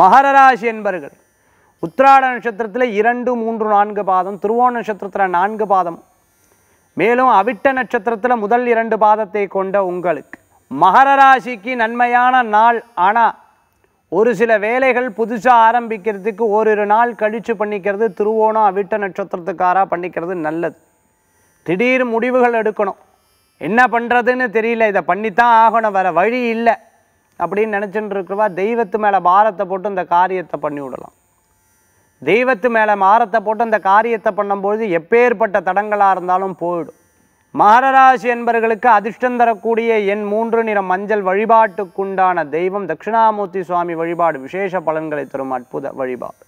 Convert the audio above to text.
மகர ராசி என்பர்கள். உத்திராட நட்சத்திரத்தில் இரண்டு மூன்று நான்கு பாதம் திருவோண நட்சத்திரத்தில் நான்கு பாதம். மேலும் அவிட்ட நட்சத்திரத்தில் முதல் இரண்டு பாதத்தை கொண்ட உங்களுக்கு. மகர ராசிக்கு நன்மையான நாள் ஆனால் ஒரு சில வேலைகள் புதுசாக ஆரம்பிக்கிறதுக்கு ஓரிரு நாள் கழித்து பண்ணிக்கிறது திருவோணம் அவிட்ட நட்சத்திரத்துக்காராக பண்ணிக்கிறது நல்லது. திடீர் முடிவுகள் எடுக்கணும். என்ன பண்ணுறதுன்னு தெரியல இதை பண்ணித்தான் ஆகணும் வேறு வழி இல்லை. அப்படின்னு நினச்சிட்டு இருக்கிறவா தெய்வத்து மேலே பாரத்தை போட்டு இந்த காரியத்தை பண்ணி விடலாம். தெய்வத்து மேலே மாரத்தை போட்டு அந்த காரியத்தை பண்ணும்பொழுது எப்பேற்பட்ட தடங்களாக இருந்தாலும் போயிடும். மகரராசி என்பவர்களுக்கு அதிர்ஷ்டம் தரக்கூடிய என் மூன்று நிறம் மஞ்சள் வழிபாட்டுக்குண்டான தெய்வம் தட்சிணாமூர்த்தி சுவாமி வழிபாடு. விசேஷ பலன்களை தரும் அற்புத வழிபாடு.